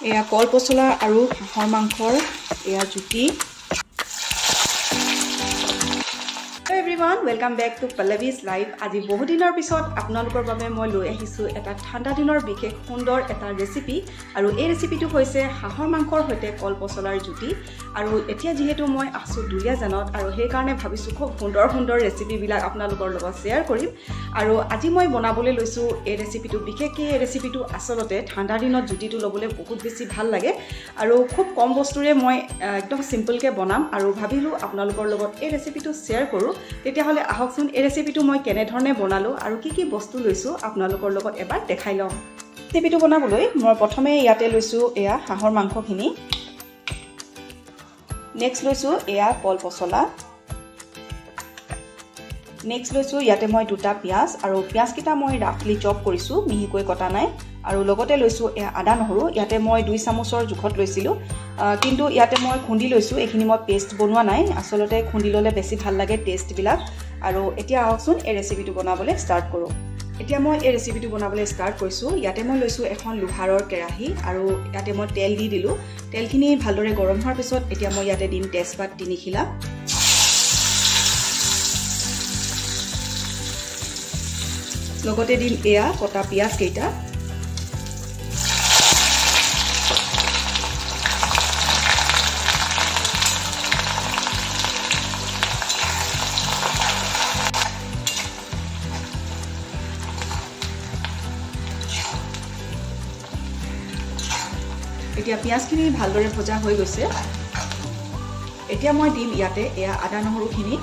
এয়া কল পচলা আৰু হাঁহৰ মাংসৰ এয়া জুতি। Everyone welcome back to Pallavi's life আজি বহুদিনৰ পিছত আপোনালোকৰ বাবে মই লৈ আহিছোঁ এটা ঠাণ্ডা দিনৰ বিশেষ সুন্দৰ এটা ৰেচিপি আৰু এই ৰেচিপিটো হৈছে হাঁহৰ মাংসৰ সৈতে কল পচলাৰ জুতি। আৰু এতিয়া যিহেতু মই আছোঁ দুলীয়াজানত আৰু সেইকাৰণে ভাবিছোঁ খুব সুন্দৰ সুন্দৰ ৰেচিপিবিলাক আপোনালোকৰ লগত শ্বেয়াৰ কৰিম। আৰু আজি মই বনাবলৈ লৈছোঁ এই ৰেচিপিটো বিশেষকৈ এই ৰেচিপিটো আচলতে ঠাণ্ডা দিনত জুতিটো ল'বলৈ বহুত বেছি ভাল লাগে। আৰু খুব কম বস্তুৰে মই একদম চিম্পলকৈ বনাম। আৰু ভাবিলোঁ আপোনালোকৰ লগত এই ৰেচিপিটো শ্বেয়াৰ কৰোঁ। তেতিয়াহ'লে আহকচোন এই ৰেচিপিটো মই কেনেধৰণে বনালোঁ আৰু কি কি বস্তু লৈছোঁ আপোনালোকৰ লগত এবাৰ দেখাই লওঁ। ৰেচিপিটো বনাবলৈ মই প্ৰথমে ইয়াতে লৈছোঁ এয়া হাঁহৰ মাংসখিনি। নেক্সট লৈছোঁ এয়া কল পচলা। নেক্সট লৈছোঁ ইয়াতে মই দুটা পিঁয়াজ আৰু পিঁয়াজকেইটা মই ৰাফলি চপ কৰিছোঁ মিহিকৈ কটা নাই। আৰু লগতে লৈছোঁ আদা নহৰু। ইয়াতে মই দুই চামুচৰ জোখত লৈছিলোঁ। কিন্তু ইয়াতে মই খুন্দি লৈছোঁ। এইখিনি মই পেষ্ট বনোৱা নাই। আচলতে খুন্দি ল'লে বেছি ভাল লাগে টেষ্টবিলাক। আৰু এতিয়া আহকচোন এই ৰেচিপিটো বনাবলৈ ষ্টাৰ্ট কৰোঁ। এতিয়া মই এই ৰেচিপিটো বনাবলৈ ষ্টাৰ্ট কৰিছোঁ। ইয়াতে মই লৈছোঁ এখন লোহাৰৰ কেৰাহী আৰু ইয়াতে মই তেল দি দিলোঁ। তেলখিনি ভালদৰে গৰম হোৱাৰ পিছত এতিয়া মই ইয়াতে দিম তেজপাত তিনিখিলা লগতে দিম এয়া কটা পিঁয়াজকেইটা এতিয়া পিঁয়াজখিনি ভালদৰে ভজা হৈ গৈছে। এতিয়া মই দিম ইয়াতে এয়া আদা নহৰুখিনি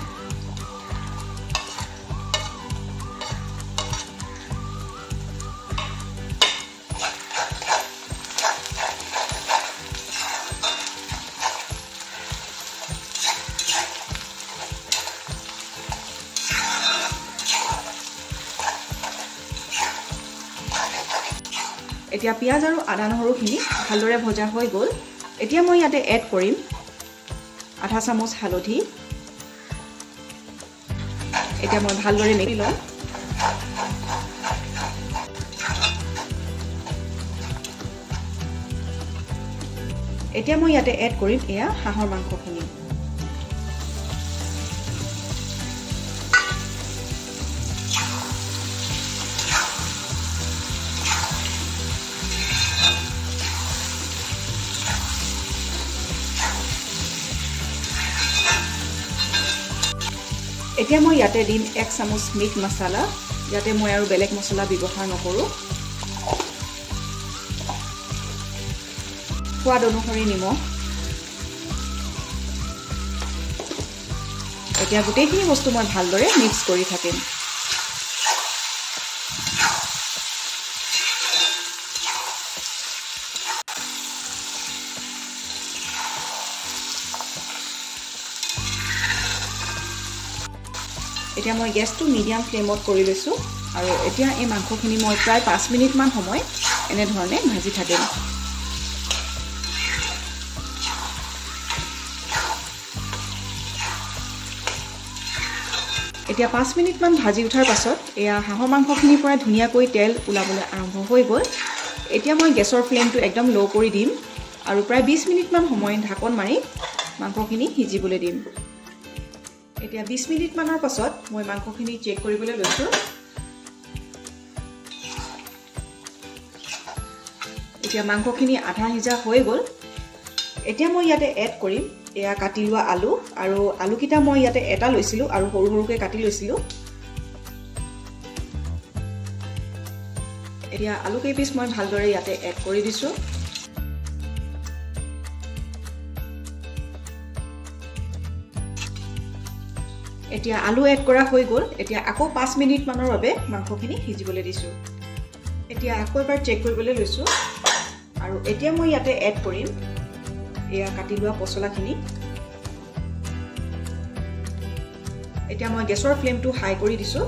এতিয়া পিঁয়াজ আৰু আদা নহৰুখিনি ভালদৰে ভজা হৈ গ'ল। এতিয়া মই ইয়াতে এড কৰিম আধা চামুচ হালধি। এতিয়া মই ভালদৰে মেলি লওঁ এতিয়া মই ইয়াতে এড কৰিম এয়া হাঁহৰ মাংসখিনি। এতিয়া মই ইয়াতে দিম এক চামুচ মিট মছলা ইয়াতে মই আৰু বেলেগ মছলা ব্যৱহাৰ নকৰোঁ। সোৱাদ অনুসৰি নিমখ। এতিয়া গোটেইখিনি বস্তু মই ভালদৰে মিক্স কৰি থাকিম। এতিয়া মই গেছটো মিডিয়াম ফ্লেমত কৰি লৈছোঁ আৰু এতিয়া এই মাংসখিনি মই প্ৰায় পাঁচ মিনিটমান সময় এনেধৰণে ভাজি থাকিম। এতিয়া পাঁচ মিনিটমান ভাজি উঠাৰ পাছত এয়া হাঁহৰ মাংসখিনিৰ পৰা ধুনীয়াকৈ তেল ওলাবলৈ আৰম্ভ হৈ গ'ল। এতিয়া মই গেছৰ ফ্লেমটো একদম ল' কৰি দিম আৰু প্ৰায় বিছ মিনিটমান সময় ঢাকন মাৰি মাংসখিনি সিজিবলৈ দিম। এতিয়া বিছ মিনিটমানৰ পাছত মই মাংসখিনি চেক কৰিবলৈ লৈছোঁ। এতিয়া মাংসখিনি আধা সিজা হৈ গ'ল। এতিয়া মই ইয়াতে এড কৰিম। এয়া কাটি লোৱা আলু আৰু আলুকেইটা মই ইয়াতে এটা লৈছিলোঁ আৰু সৰু সৰুকৈ কাটি লৈছিলোঁ। এতিয়া আলু কেইপিচ মই ভালদৰে ইয়াতে এড কৰি দিছোঁ। এতিয়া আলু এড কৰা হৈ গ'ল। এতিয়া আকৌ পাঁচ মিনিটমানৰ বাবে মাংসখিনি সিজিবলৈ দিছোঁ। এতিয়া আকৌ এবাৰ চেক কৰিবলৈ লৈছোঁ। আৰু এতিয়া মই ইয়াতে এড কৰিম। এয়া কাটি লোৱা পচলাখিনি। এতিয়া মই গেছৰ ফ্লেমটো হাই কৰি দিছোঁ।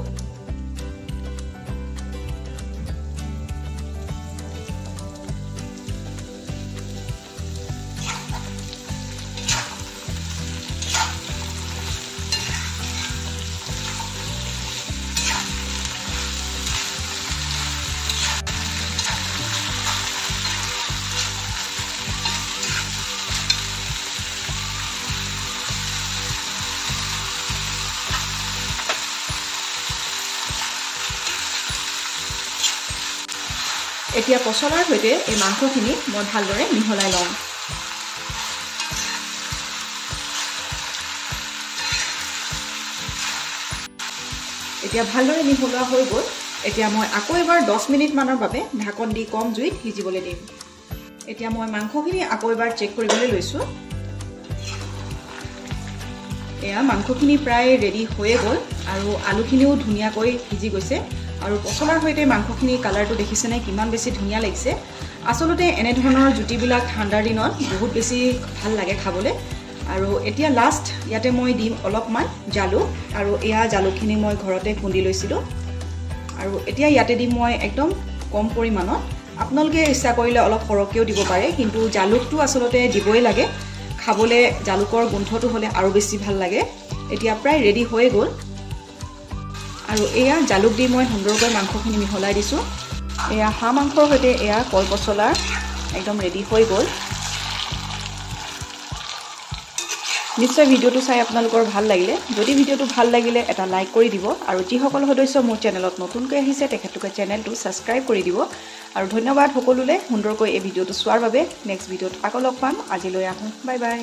এতিয়া পচলাৰ সৈতে এই মাংসখিনি মই ভালদৰে মিহলাই ল'ম এতিয়া ভালদৰে মিহলোৱা হৈ গ'ল। এতিয়া মই আকৌ এবাৰ দহ মিনিটমানৰ বাবে ঢাকন দি কম জুইত সিজিবলৈ দিম। এতিয়া মই মাংসখিনি আকৌ এবাৰ চেক কৰিবলৈ লৈছোঁ। এয়া মাংসখিনি প্ৰায় ৰেডি হৈয়ে গ'ল আৰু আলুখিনিও ধুনীয়াকৈ সিজি গৈছে। আৰু পচলাৰ সৈতে মাংসখিনি কালাৰটো দেখিছেনে? কিমান বেছি ধুনীয়া লাগিছে। আচলতে এনেধৰণৰ জুতিবিলাক ঠাণ্ডাৰ দিনত বহুত বেছি ভাল লাগে খাবলৈ। আৰু এতিয়া লাষ্ট ইয়াতে মই দিম অলপমান জালুক আৰু এয়া জালুকখিনি মই ঘৰতে খুন্দি লৈছিলোঁ। আৰু এতিয়া ইয়াতে দিম মই একদম কম পৰিমাণত। আপোনালোকে ইচ্ছা কৰিলে অলপ সৰহকৈও দিব পাৰে কিন্তু জালুকটো আচলতে দিবই লাগে। খাবলৈ জালুকৰ গোন্ধটো হ'লে আৰু বেছি ভাল লাগে। এতিয়া প্ৰায় ৰেডি হৈ গ'ল। আৰু এয়া জালুক দি মই সুন্দৰকৈ মাংসখিনি মিহলাই দিছোঁ। এয়া হাঁহ মাংসৰ সৈতে এয়া কল পচলাৰ একদম ৰেডি হৈ গ'ল। নিশ্চয় ভিডিঅ'টো চাই আপোনালোকৰ ভাল লাগিলে। যদি ভিডিঅ'টো ভাল লাগিলে এটা লাইক কৰি দিব। আৰু যিসকল সদস্য মোৰ চেনেলত নতুনকৈ আহিছে তেখেতলোকে চেনেলটো ছাবস্ক্ৰাইব কৰি দিব। আৰু ধন্যবাদ সকলোলৈ সুন্দৰকৈ এই ভিডিঅ'টো চোৱাৰ বাবে। নেক্সট ভিডিঅ'ত আকৌ লগ পাম। আজিলৈ আহোঁ। Bye bye